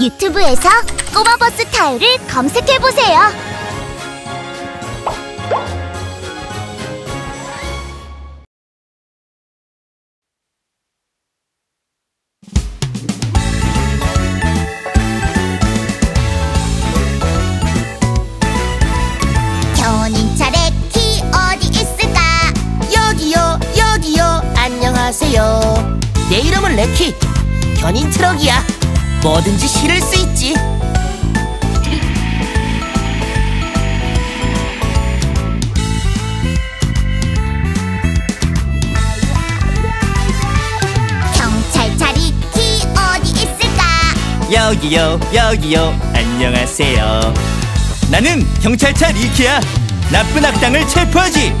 유튜브에서 꼬마버스 타요를 검색해보세요. 뭐든지 실을 수 있지. 경찰차 리 키 어디 있을까? 여기요 여기요. 안녕하세요. 나는 경찰차 리키야. 나쁜 악당을 체포하지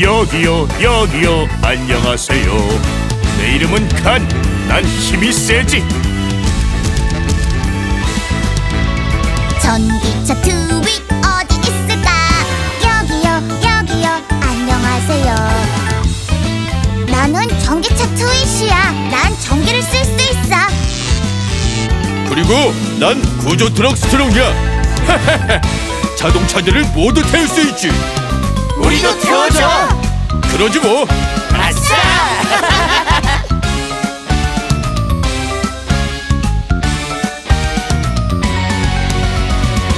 여기요 여기요 안녕하세요 내 이름은 칸 난 힘이 세지 전기차 트윗 어디 있을까? 여기요 여기요 안녕하세요. 나는 전기차 트윗이야. 난 전기를 쓸 수 있어. 그리고 난 구조 트럭 스트롱이야 자동차들을 모두 태울 수 있지 우리도 태워줘 그러지 뭐 아싸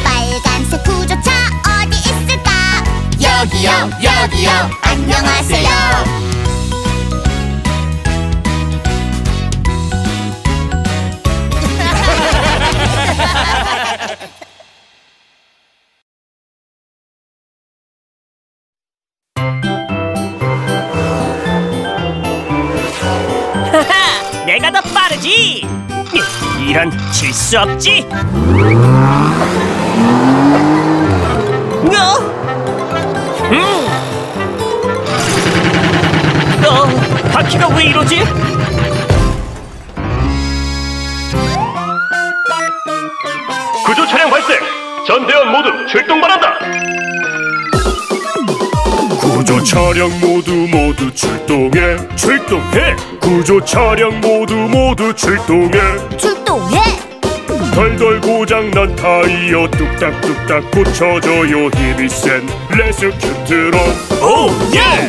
빨간색 구조차 어디 있을까? 여기요 여기요 안녕하세요. 이런 질수 없지 어? 음. 어, 바퀴가 왜 이러지? 구조 차량 발생 전 대원 모두 출동 바란다 구조 차량 모두 모두 출동해 출동해 구조 차량 모두 모두 출동해 출동해. 덜덜 고장난 타이어 뚝딱뚝딱 고쳐줘요 힘이 센 rescue 트럭 oh yeah!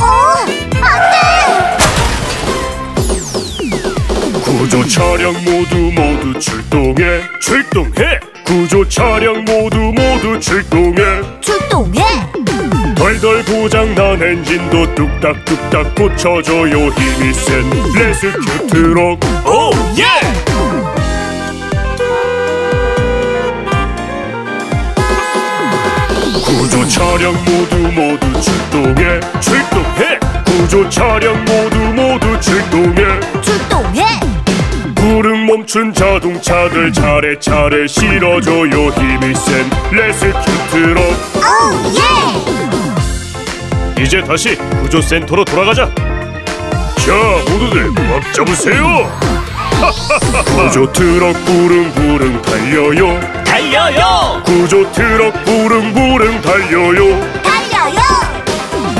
어, 안돼. 구조 차량 모두 모두 출동해 출동해 구조 차량 모두 모두 출동해 출동해. 덜덜 고장난 엔진도 뚝딱뚝딱 고쳐줘요 힘이 센 rescue 트럭 oh yeah! 구조 차량 모두 모두 출동해 출동해 구조 차량 모두 모두 출동해 출동해. 부릉 멈춘 자동차들 차례차례 실어줘요. 힘이 센 rescue 트럭 oh yeah. 이제 다시 구조센터로 돌아가자. 자 모두들 꽉 잡으세요. 구조 트럭 부릉부릉 달려요. 달려요! 구조 트럭 부릉부릉 달려요. 달려요.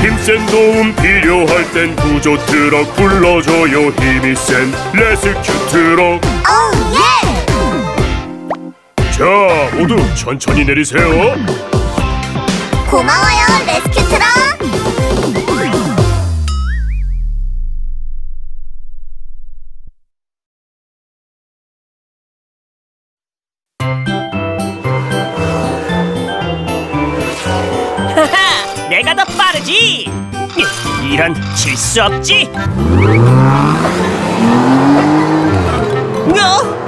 힘센 도움 필요할 땐 구조 트럭 불러줘요. 힘이 센 rescue 트럭. 자 모두 천천히 내리세요 고마워요 레스큐 트럭. 하하, 내가 더 빠르지 이런 질 수 없지 어?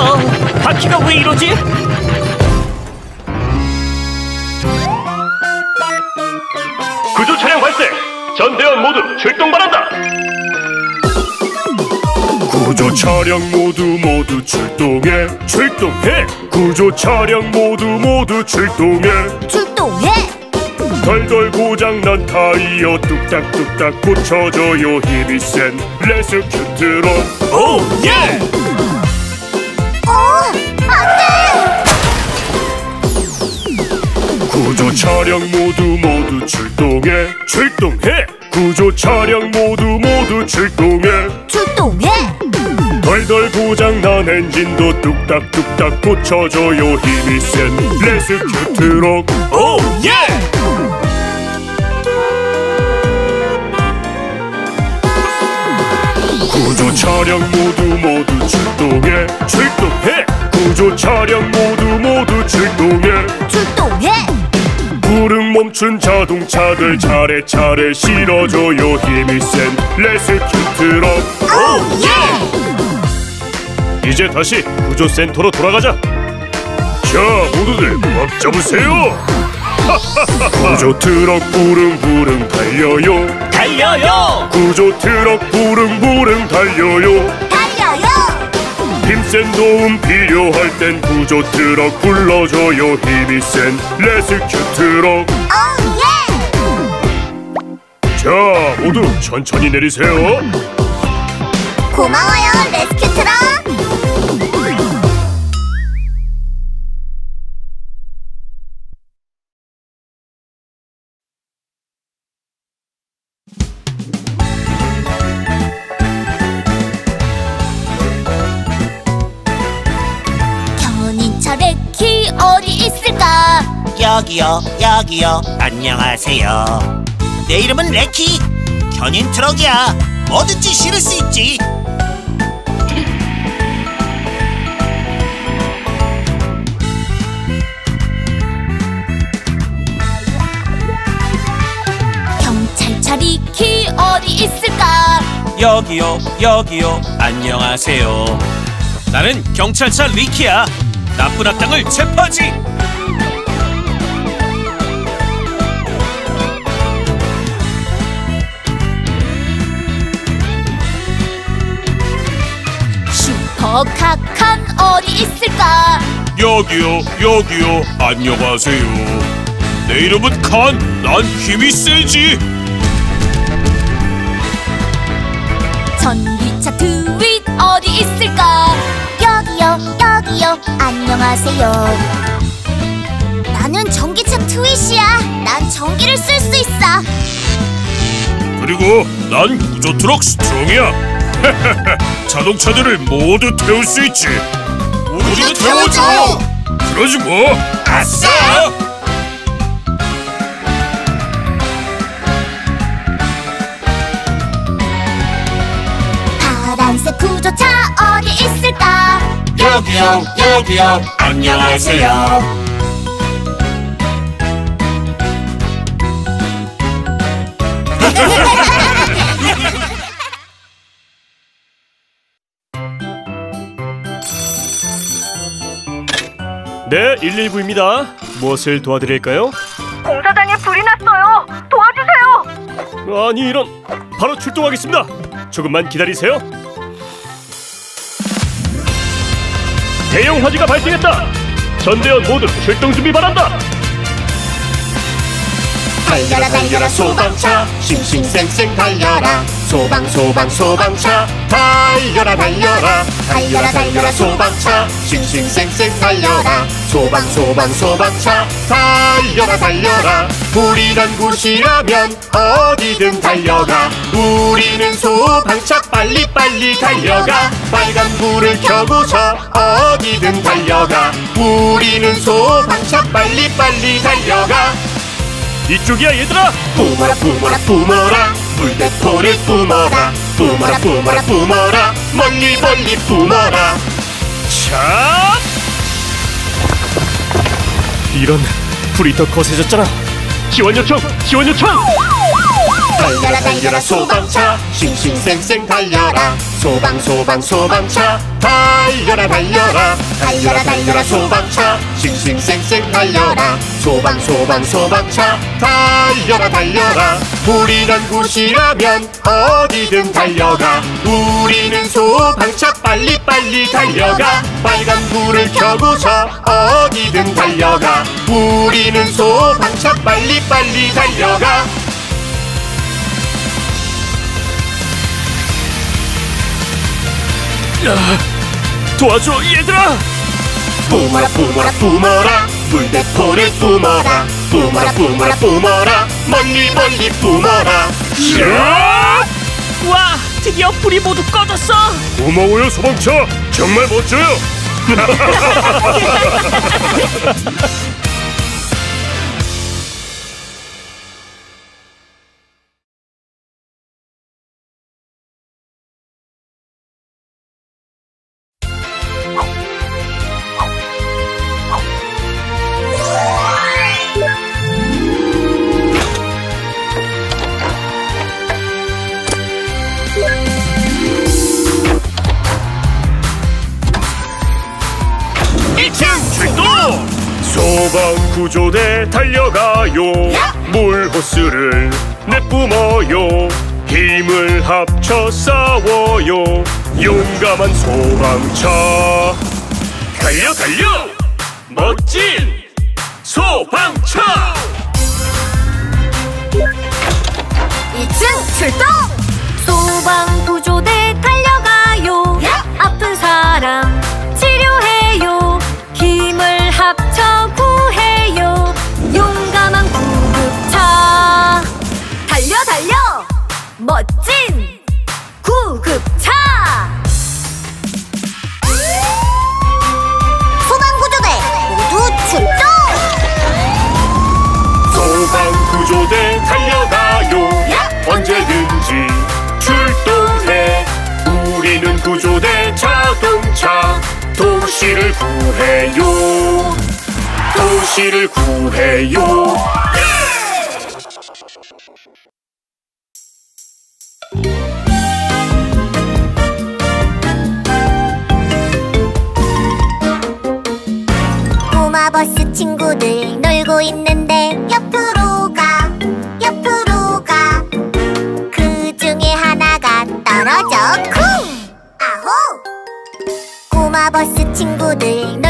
어, 바퀴가 왜 이러지? 구조 차량 발생. 전 대원 모두 출동 바란다. 구조 차량 모두 모두 출동해. 출동해. 구조 차량 모두 모두 출동해. 출동해. 덜덜 고장난 타이어 뚝딱뚝딱 고쳐줘요 힘이 센. rescue 트럭 oh yeah! 구조 차량 모두 모두 출동해. 출동해. 구조 차량 모두 모두 출동해. 출동해! 덜덜 고장난 엔진도 뚝딱뚝딱 고쳐줘요. 힘이 센 rescue 트럭 oh yeah! 구조 차량 모두 모두 출동해. 출동해. 구조 차량 모두 모두 출동해. 출동해! 멈춘 자동차들 차례차례 실어줘요 힘이 센 rescue 트럭 oh, yeah! 이제 다시 구조센터로 돌아가자 자 모두들 꽉 잡으세요 구조 트럭 부릉부릉 달려요 달려요! 구조 트럭 부릉부릉 달려요 달려요! 힘센 도움 필요할 땐 구조 트럭 불러줘요 힘이 센 rescue 트럭! 자 모두 천천히 내리세요 고마워요, rescue 트럭! 견인차 레키 어디 있을까? 여기요 여기요 안녕하세요 내 이름은 레키. 견인 트럭이야. 뭐든지 실을 수 있지. 경찰차 리키 어디 있을까? 여기요 여기요. 안녕하세요. 나는 경찰차 리키야. 나쁜 악당을 체포하지 슈퍼 카칸 어디 있을까? 여기요 여기요 안녕하세요 내 이름은 칸 난 힘이 세지 전기차 트윗 어디 있을까? 여기요, 여기요, 안녕하세요. 나는 전기차 트윗이야. 난 전기를 쓸 수 있어. 그리고 난 구조 트럭 스트롱이야 자동차들을 모두 태울 수 있지. 우리도 태워줘! 그러지 뭐. 아싸! 파란색 구조차 어디 있을까? 여기요 여기요. 안녕하세요 네 119입니다 무엇을 도와드릴까요? 공사장에 불이 났어요. 도와주세요. 아니 이런 바로 출동하겠습니다 조금만 기다리세요 대형 화재가 발생했다 전대원 모두 출동 준비 바란다 달려라, 달려라, 소방차. 싱싱쌩쌩 달려라 소방 소방 소방차. 달려라 달려라. 달려라 달려라 소방차. 싱싱쌩쌩 달려라. 소방 소방 소방차. 달려라 달려라. 난 곳이라면 어디든 달려가. 우리는 소방차. 빨리빨리 달려가. 빨간 불을 켜고서 어디든 달려가. 우리는 소방차. 빨리빨리 달려가. 이쪽이야 얘들아. 뿜어라 뿜어라 뿜어라 물대포를 뿜어라. 뿜어라 뿜어라 뿜어라. 멀리 멀리 뿜어라. 자. 이런 불이 더 거세졌잖아. 지원 요청 지원 요청 달려라 달려라 소방차. 싱싱쌩쌩 달려라. 소방 소방 소방차. 달려라 달려라. 달려라 달려라 소방차. 싱싱쌩쌩 달려라. 소방 소방 소방차. 달려라 달려라. 난 곳이라면 어디든 달려가. 우리는 소방차. 빨리빨리 달려가. 빨간 불을 켜고서 어디든 달려가. 우리는 소방차. 빨리빨리 달려가 도와줘 얘들아. 뿜어라 뿜어라 뿜어라. 물대포를 뿜어라. 뿜어라 뿜어라 뿜어라. 멀리 멀리 뿜어라. 야! 와 드디어 불이 모두 꺼졌어. 고마워요 소방차. 정말 멋져요. 구조대 달려가요. 물 호스를 내뿜어요. 힘을 합쳐 싸워요. 용감한 소방차. 달려 달려! 멋진 소방차! 2층 출동! 소방구조대 구해요 도시를 구해요 꼬마버스 친구들 놀고 있는데 옆으로 가 옆으로 가 그 중에 하나가 떨어져 쿵! 아호! 꼬마버스 친구들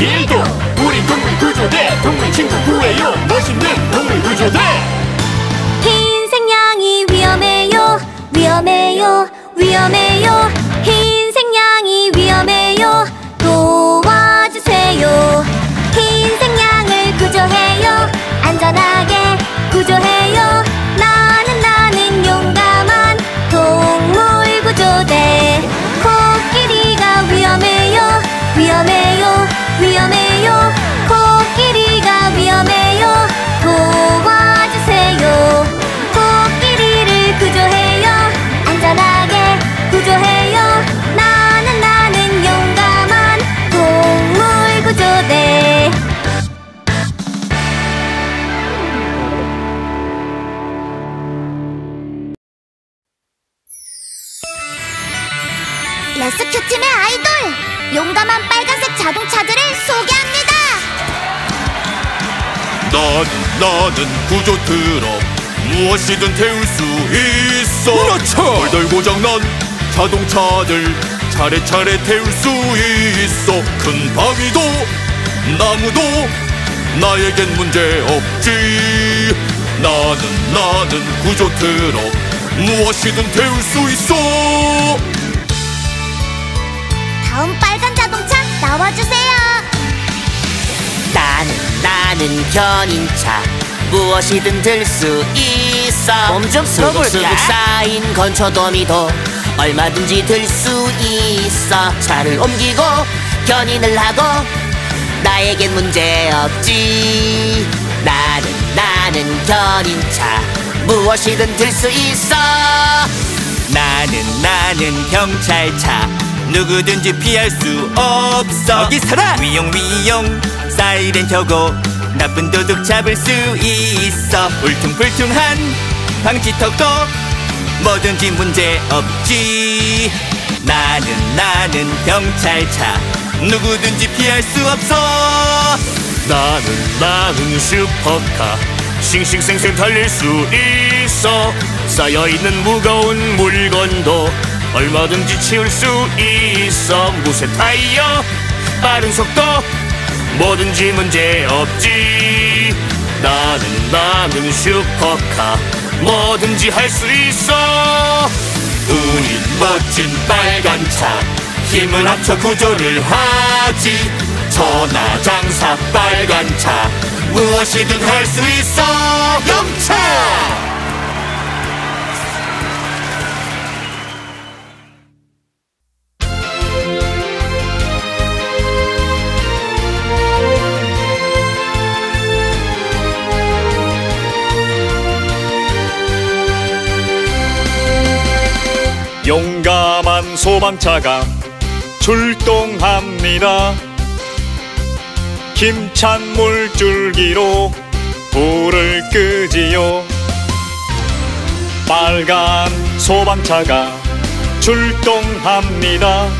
길도 우리 동물 구조대 동물 친구 구해요 나는 나는 구조 트럭 무엇이든 태울 수 있어. 그렇죠. 덜덜 고장난 자동차들 차례차례 태울 수 있어. 큰 바위도 나무도 나에겐 문제 없지. 나는 나는 구조 트럭 무엇이든 태울 수 있어. 다음 빨간 자동차 나와주세요. 나는 나는 견인차 무엇이든 들 수 있어. 몸좀 수북수북 쌓인 건초더미도 얼마든지 들 수 있어. 차를 옮기고 견인을 하고 나에겐 문제 없지. 나는 나는 견인차. 무엇이든 들 수 있어. 나는 나는 경찰차. 누구든지 피할 수 없어. 여기 서라! 위용 위용. 사이렌 켜고 나쁜 도둑 잡을 수 있어. 울퉁불퉁한 방지턱도 뭐든지 문제 없지. 나는 나는 경찰차. 누구든지 피할 수 없어. 나는 나는 슈퍼카. 싱싱생생 달릴 수 있어. 쌓여있는 무거운 물건도 얼마든지 치울 수 있어. 무쇠 타이어? 빠른 속도 뭐든지 문제 없지. 나는 나는 슈퍼카. 뭐든지 할 수 있어. 우린 멋진 빨간 차. 힘을 합쳐 구조를 하지. 천하장사 빨간 차. 무엇이든 할 수 있어. 영차 소방차가 출동합니다. 힘찬 물줄기로 불을 끄지요. 빨간 소방차가 출동합니다.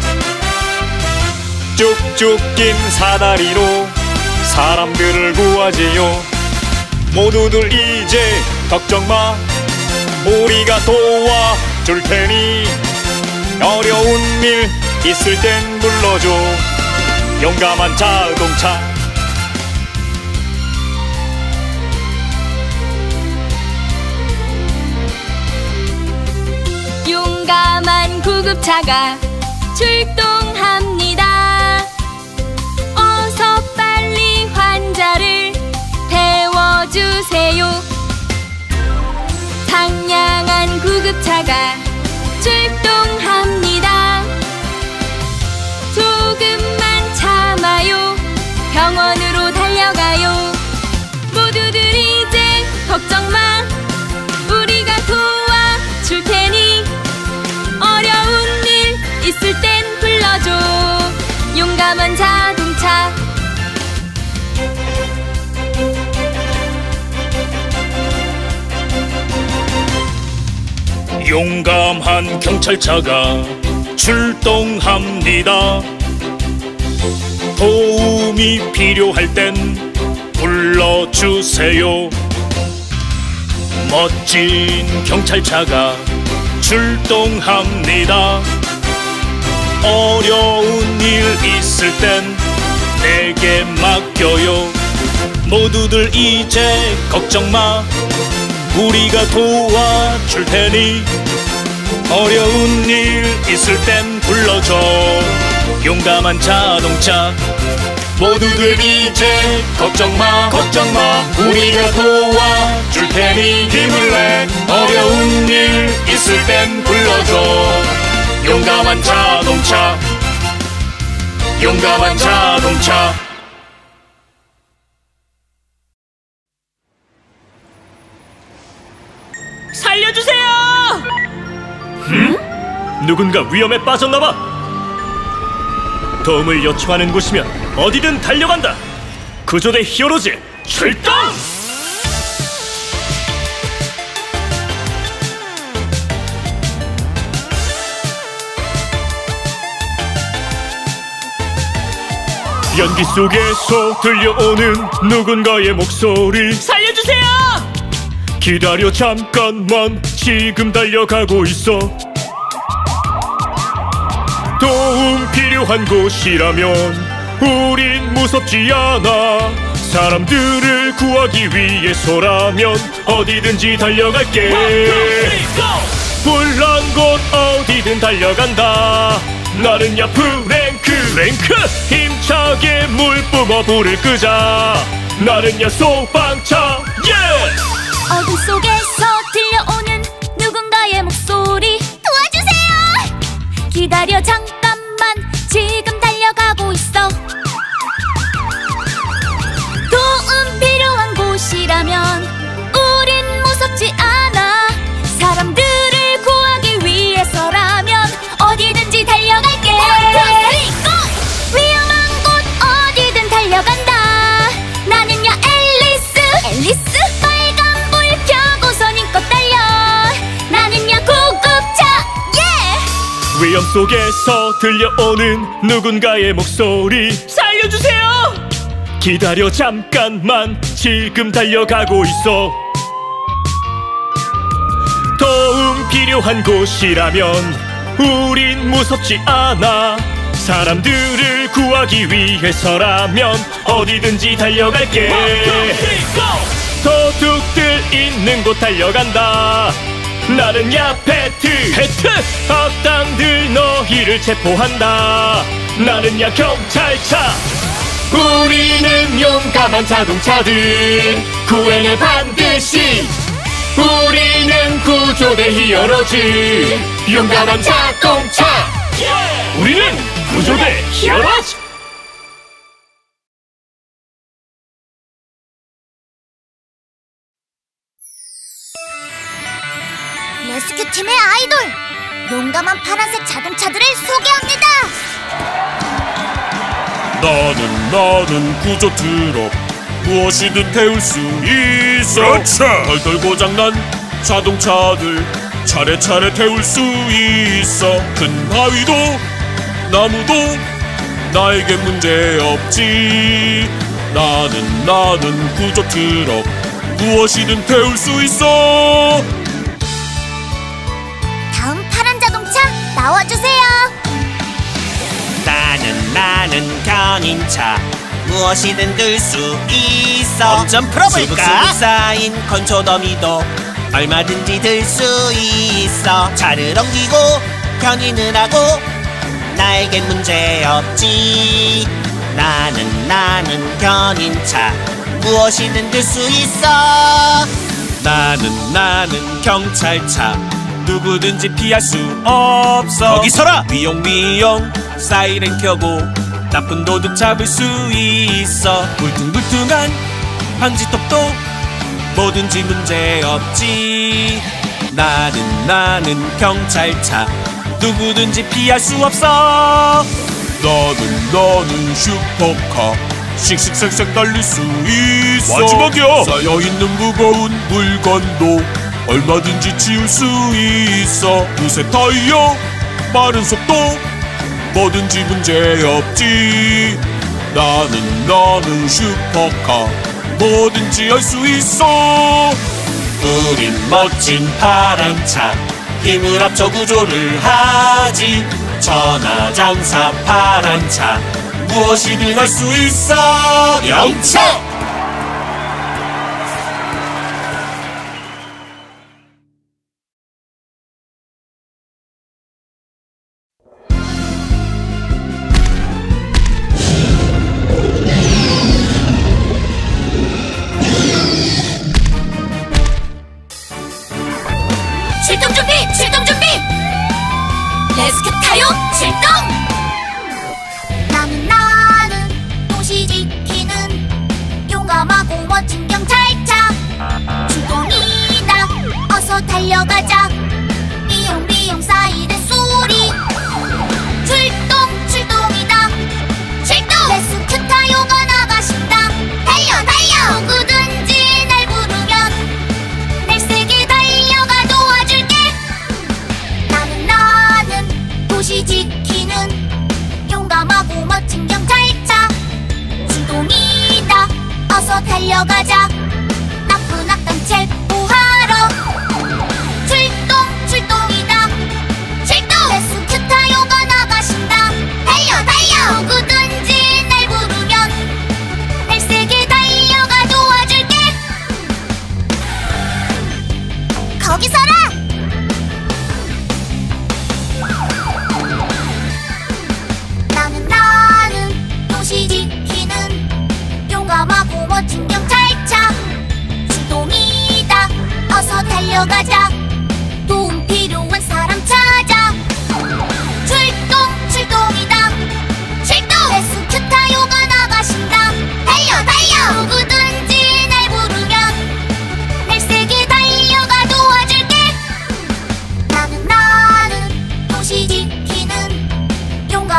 쭉쭉 긴 사다리로 사람들을 구하지요. 모두들 이제 걱정 마. 우리가 도와줄 테니 어려운 일 있을 땐 불러줘 용감한 자동차 용감한 구급차가 출동합니다. 어서 빨리 환자를 태워주세요. 상냥한 구급차가 출동합니다. 조금만 참아요. 병원으로 달려가요. 모두들 이제 걱정 마. 우리가 도와줄 테니 어려운 일 있을 땐 불러줘. 용감한 자동 용감한 경찰차가 출동합니다. 도움이 필요할 땐 불러주세요. 멋진 경찰차가 출동합니다. 어려운 일 있을 땐 내게 맡겨요. 모두들 이제 걱정 마 우리가 도와줄 테니 어려운 일 있을 땐 불러줘. 용감한 자동차 모두들 이제 걱정 마 걱정 마. 우리가 도와줄 테니 힘을 내. 어려운 일 있을 땐 불러줘. 용감한 자동차 용감한 자동차 살려주세요! 누군가 위험에 빠졌나봐 도움을 요청하는 곳이면 어디든 달려간다 구조대 히어로즈 출동! 연기 속에서 들려오는 누군가의 목소리 살려주세요! 기다려 잠깐만. 지금 달려가고 있어. 도움 필요한 곳이라면 우린 무섭지 않아. 사람들을 구하기 위해서라면 어디든지 달려갈게. 불난 곳 어디든 달려간다. 나는 야 프랭크. 프랭크? 힘차게 물 뿜어 불을 끄자. 나는 야 소방차. 예! 어둠 속에서 들려오는 누군가의 목소리 도와주세요! 기다려 잠깐만 지금 달려가고 있어 도움 필요한 곳이라면 예 위험 속에서 들려오는 누군가의 목소리. 살려주세요! 기다려 잠깐만 지금 달려가고 있어. 도움 필요한 곳이라면 우린 무섭지 않아. 사람들을 구하기 위해서라면 어디든지 달려갈게. 도둑들 있는 곳 달려간다 나는 야페트. 페트? 악당들 너희를 체포한다. 나는 야 경찰차. 우리는 용감한 자동차들. 구행에 반드시 우리는 구조대 히어로즈. 용감한 자동차. 우리는 구조대 히어로즈 용감한 파란색 자동차들을 소개합니다! 나는 나는 구조 트럭. 무엇이든 태울 수 있어? 그렇죠. 덜덜 고장난 자동차들 차례차례 태울 수 있어. 큰 바위도 나무도 나에게 문제 없지. 나는 나는 구조 트럭. 무엇이든 태울 수 있어 나와주세요! 나는 나는 견인차. 무엇이든 들 수 있어. 엄좀 풀어볼까? 수북수북 쌓인 건초 더미도 얼마든지 들 수 있어. 차를 옮기고 견인을 하고 나에겐 문제 없지. 나는 나는 견인차. 무엇이든 들 수 있어. 나는 나는 경찰차 누구든지 피할 수 없어. 거기 서라. 미용미용 사이렌 켜고 나쁜 도둑 잡을 수 있어. 울퉁불퉁한 방지턱도 뭐든지 문제 없지. 나는 나는 경찰차. 누구든지 피할 수 없어. 나는 나는 슈퍼카 씩씩색색 달릴 수 있어. 마지막이야. 쌓여있는 무거운 물건도 얼마든지 치울 수 있어. 두세 타이어 빠른 속도. 뭐든지 문제 없지. 나는 나는 슈퍼카. 뭐든지 할 수 있어. 우린 멋진 파란 차. 힘을 합쳐 구조를 하지. 천하장사 파란 차. 무엇이든 할 수 있어. 영차 어서 달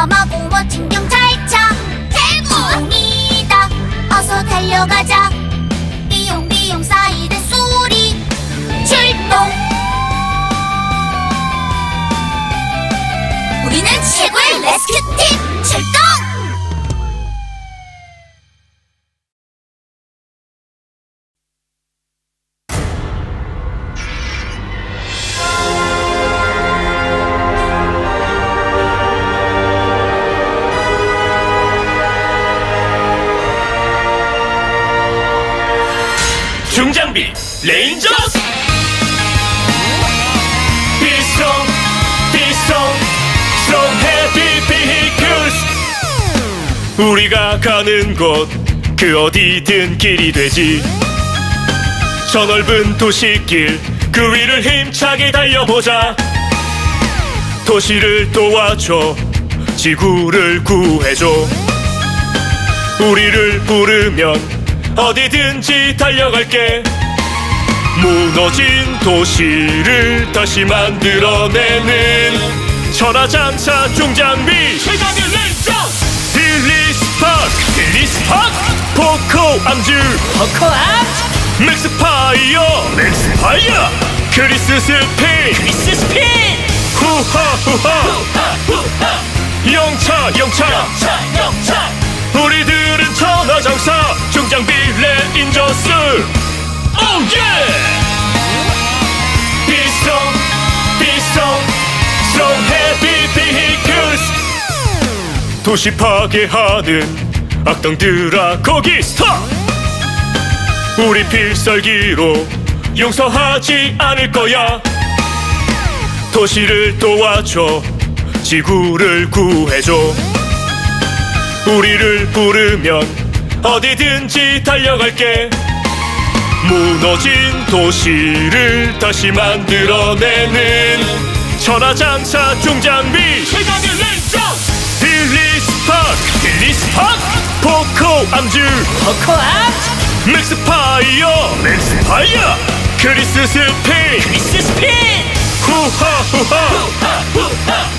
용감하고 멋진 경찰차 출동이다. 어서 달려가자. 비용비용 사이렌 소리. 출동. 우리는 최고의 레스큐팀 출동 rangers! strong heavy vehicles. 우리가 가는 곳 그 어디든 길이 되지. 저 넓은 도시길 그 위를 힘차게 달려보자. 도시를 도와줘 지구를 구해줘. 우리를 부르면 어디든지 달려갈게 무너진 도시를 다시 만들어내는 천하장사 중장비. 최강의 렌저 빌리 spark 빌리 spark 포코 arms 포코 arms! 맥스파이어 맥스파이어 크리스 스핀 크리스 스핀! 후하 후하 영차 영차. 영차 영차! 우리들은 천하장사 중장비 Rangers oh yeah be strong be strong strong heavy vehicles. 도시 파괴하는 악당들아 거기 스톱! 우리 필살기로 용서하지 않을 거야. 도시를 도와줘 지구를 구해줘. 우리를 부르면 어디든지 달려갈게 무너진 도시를 다시 만들어내는 천하장사 중장비. 최강의 렌저 딜리스파크 딜리스파크 포코 암즈. 포코 암즈? 맥스파이어 맥스파이어. Chris spin Chris spin 후하 후하.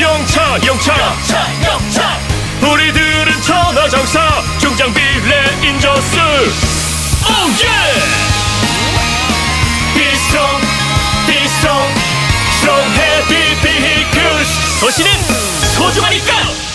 영차 영차. 영차 영차. 우리들은 천하장사 중장비 Rangers 도시는 소중하니까